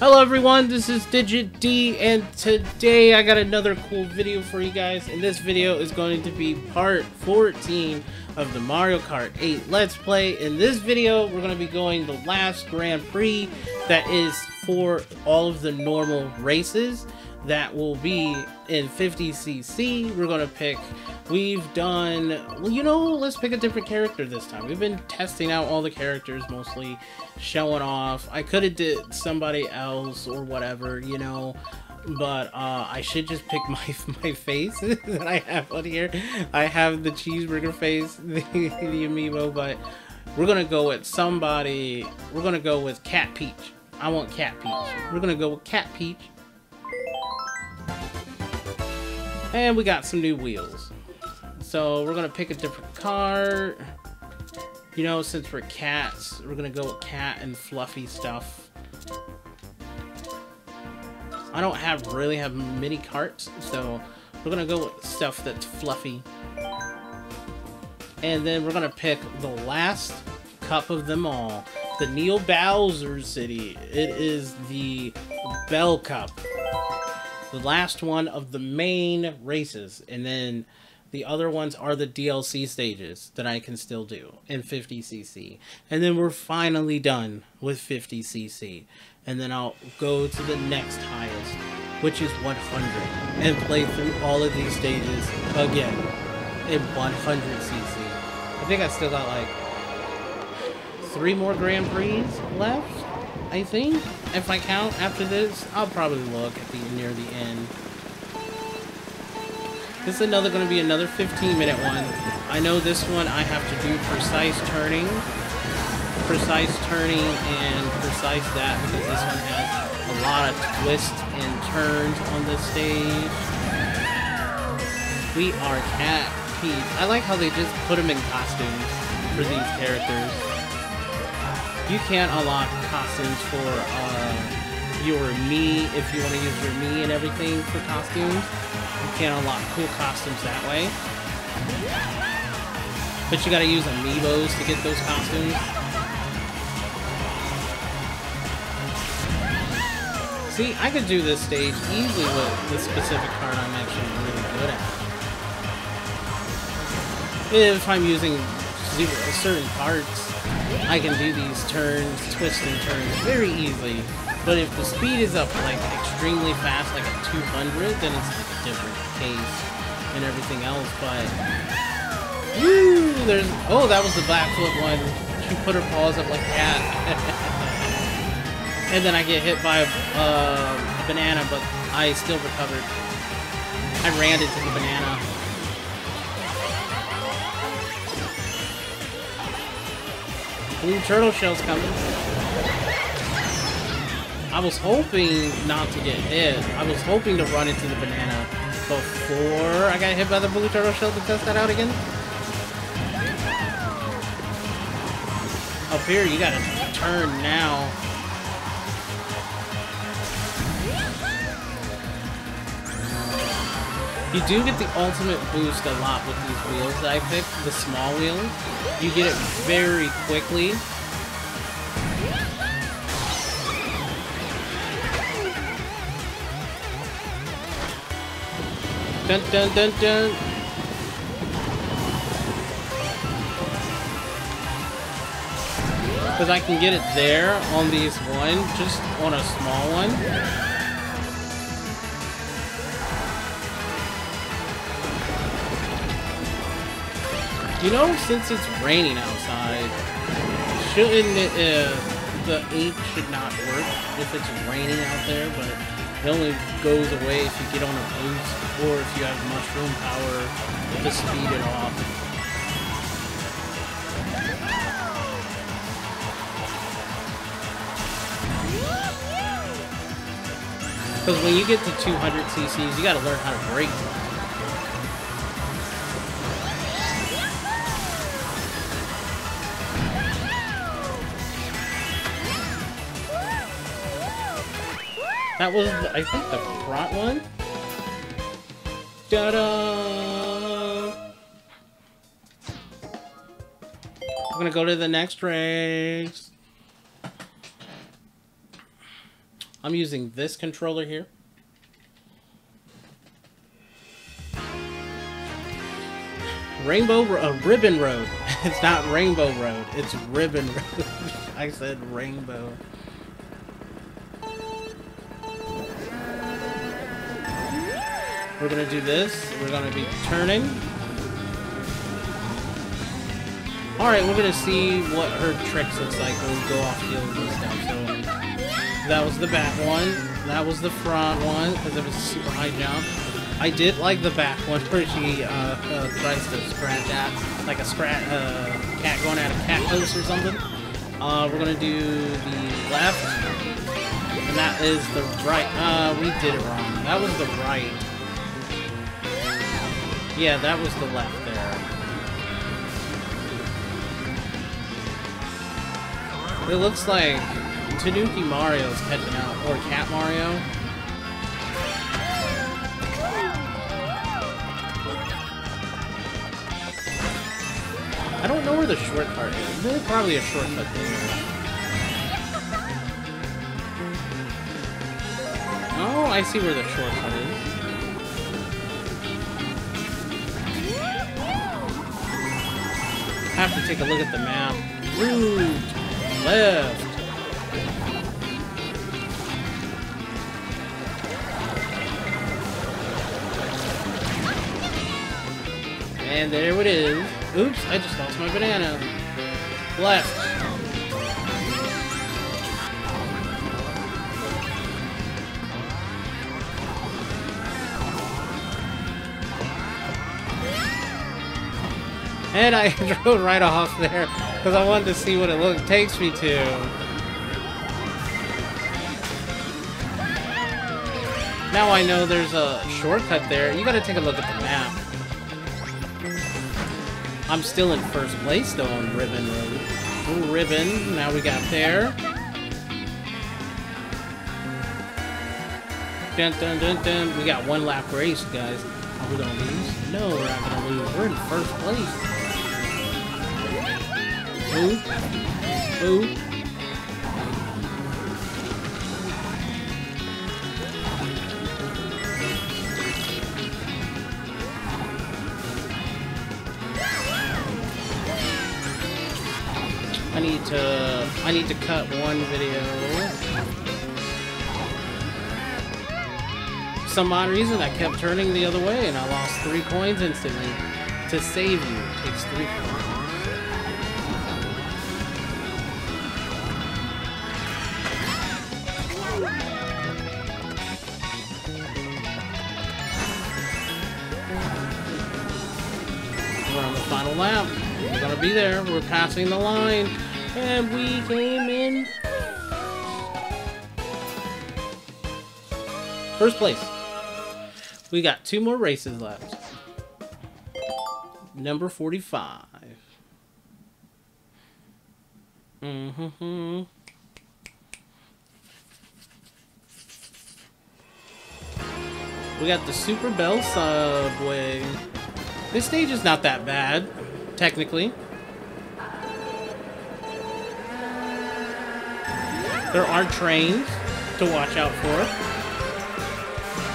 Hello everyone, this is Digit D, and today I got another cool video for you guys, and this video is going to be part 14 of the Mario Kart 8 Let's Play. In this video, we're going to be going the last Grand Prix that is for all of the normal races that will be in 50cc. We're going to pick, we've done, well, you know, let's pick a different character this time. We've been testing out all the characters, mostly showing off. I could have did somebody else or whatever, you know, but uh, I should just pick my my face that I have on here. I have the cheeseburger face, the, the amiibo, but we're gonna go with somebody. We're gonna go with Cat Peach. I want Cat Peach. We're gonna go with Cat Peach. And we got some new wheels. So we're gonna pick a different car. You know, since we're cats, we're gonna go with cat and fluffy stuff. I don't have really have many carts, so we're gonna go with stuff that's fluffy. And then we're gonna pick the last cup of them all, the Neo Bowser City. It is the Bell Cup the last one of the main races, and then the other ones are the DLC stages that I can still do in 50cc. And then we're finally done with 50cc. And then I'll go to the next highest, which is 100, and play through all of these stages again in 100cc. I think I still got like three more Grand Prix left. I think. If I count after this, I'll probably look at the near the end. This is another going to be another 15 minute one. I know this one I have to do precise turning, precise turning, and precise that because this one has a lot of twists and turns on this stage. We are Cat Peach. I like how they just put them in costumes for these characters you can't unlock costumes for uh, your Mii if you want to use your Mii and everything for costumes. You can't unlock cool costumes that way. But you gotta use amiibos to get those costumes. See, I could do this stage easily with the specific card I'm actually really good at. If I'm using certain parts, I can do these turns, twists and turns very easily. But if the speed is up like extremely fast, like a 200, then it's a different case and everything else. But woo, there's oh, that was the backflip one. She put her paws up like that, and then I get hit by a, uh, a banana, but I still recovered. I ran into the banana. Blue turtle shell's coming. I was hoping not to get hit. I was hoping to run into the banana before I got hit by the blue turtle shell to test that out again. Up here, you gotta turn now. You do get the ultimate boost a lot with these wheels that I picked, the small wheels. You get it very quickly. Dun dun dun dun. Because I can get it there on these one, just on a small one. You know, since it's raining outside, shouldn't it, uh, the ink should not work if it's raining out there, but it only goes away if you get on a boost or if you have mushroom power to speed it off. Because when you get to 200 cc's, you gotta learn how to brake That was, I think, the front one. Ta-da! I'm gonna go to the next race. I'm using this controller here. Rainbow, uh, Ribbon Road. it's not Rainbow Road. It's Ribbon Road. I said Rainbow. We're gonna do this. We're gonna be turning. Alright, we're gonna see what her tricks looks like when we go off hills and stuff. So that was the back one. That was the front one because it was a super high jump. I did like the back one where she uh, uh, tries to scratch at, like a scratch uh, cat going at a cat post or something. Uh, we're gonna do the left, and that is the right. Uh, we did it wrong. That was the right. Yeah, that was the left there. It looks like Tanuki Mario's catching out, or Cat Mario. I don't know where the shortcut is. There's probably a shortcut there. Oh, I see where the shortcut is. Have to take a look at the map. Route left. And there it is. Oops, I just lost my banana. Left. And I drove right off there because I wanted to see what it look takes me to. Now I know there's a shortcut there. You gotta take a look at the map. I'm still in first place though on Ribbon Road. Ooh, Ribbon. Now we got there. Dun dun dun dun. We got one lap race, guys. Are we gonna lose? No, we're not gonna lose. We're in first place. Move. Move. I need to I need to cut one video. For some odd reason I kept turning the other way and I lost three coins instantly. To save you takes three coins. Lap. We're gonna be there. We're passing the line. And we came in. First place. We got two more races left. Number 45. Mm-hmm. We got the Super Bell Subway. This stage is not that bad, technically. There are trains to watch out for.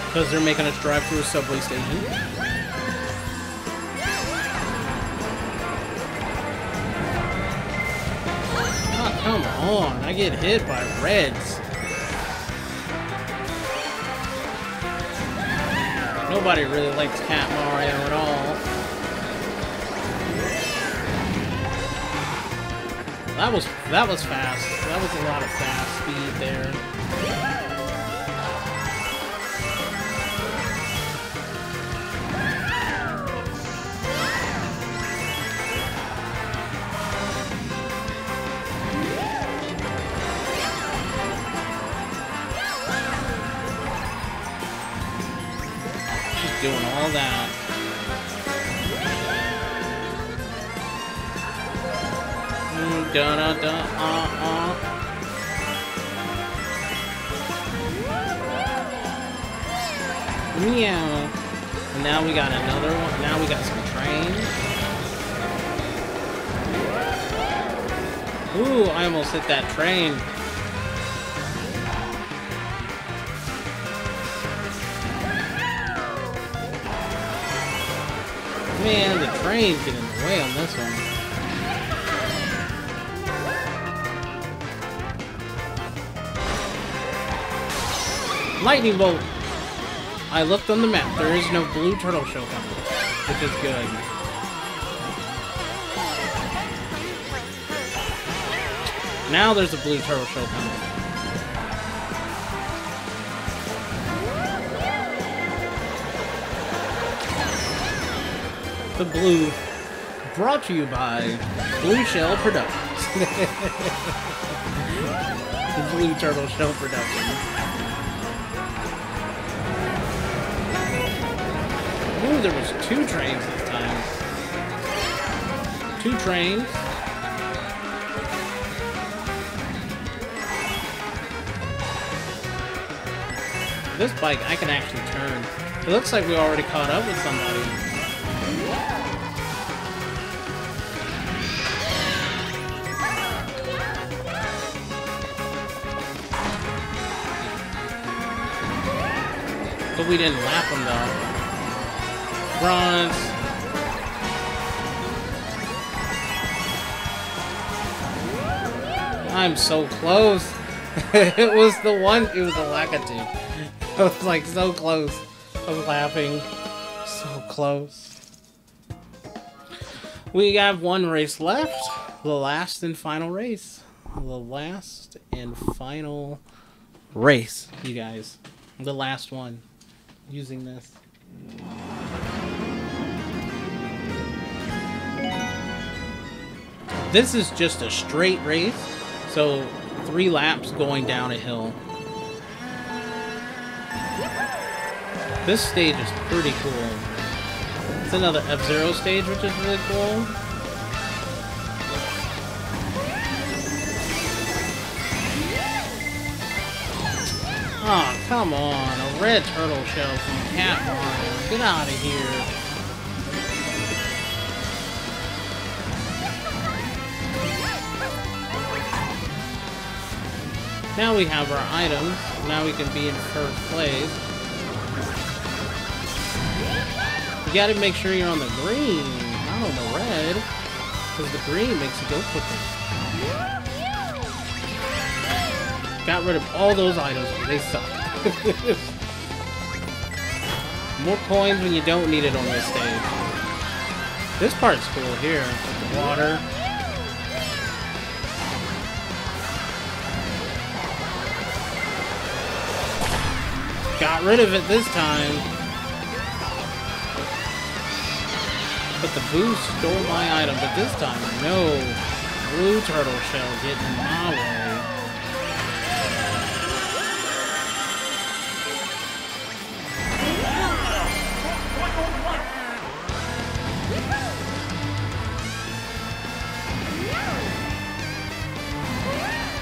Because they're making us drive through a subway station. Oh, come on. I get hit by reds. Nobody really likes Cat Mario at all. That was that was fast. That was a lot of fast speed there. She's doing all that. Uh, uh. Meow. And now we got another one. Now we got some trains. Ooh, I almost hit that train. Man, the train's getting in the way on this one. Lightning bolt! I looked on the map. There is no blue turtle shell coming, which is good. Now there's a blue turtle shell coming. The blue brought to you by Blue Shell Productions. the Blue Turtle Shell Productions. There was two trains this time. Two trains. This bike, I can actually turn. It looks like we already caught up with somebody. But we didn't lap them though bronze. I'm so close. it was the one, it was the Lakitu. I was like so close. I'm laughing. So close. We have one race left. The last and final race. The last and final race, you guys. The last one using this. This is just a straight race, so three laps going down a hill. This stage is pretty cool. It's another F-Zero stage, which is really cool. Oh, come on. A red turtle shell from Cat. Get out of here. Now we have our items. Now we can be in first place. You gotta make sure you're on the green, not on the red. Because the green makes you go quicker. Got rid of all those items. They suck. More coins when you don't need it on this stage. This part's cool here. With the water. Got rid of it this time. But the boost stole my item, but this time, no. Blue turtle shell getting in my way.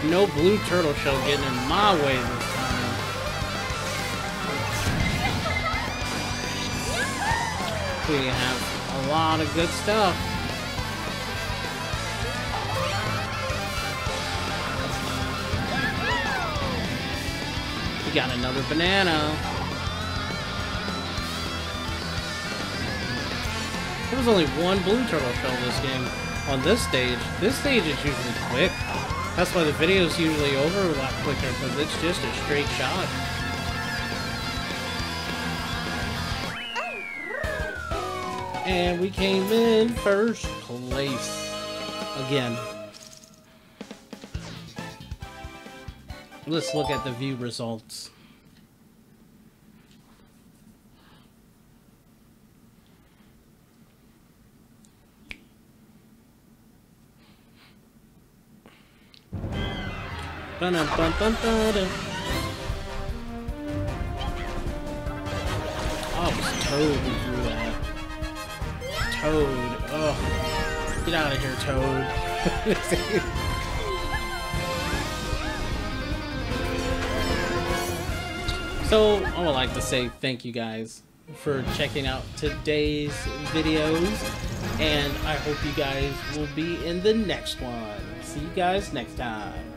No blue turtle shell getting in my way we have a lot of good stuff. We got another banana. There was only one blue turtle shell this game on this stage. This stage is usually quick. That's why the video is usually over a lot quicker, because it's just a straight shot. And we came in first place. Again. Let's look at the view results. Oh, it was Toad Toad. Ugh. Get out of here, Toad. so, I would like to say thank you guys for checking out today's videos. And I hope you guys will be in the next one. See you guys next time.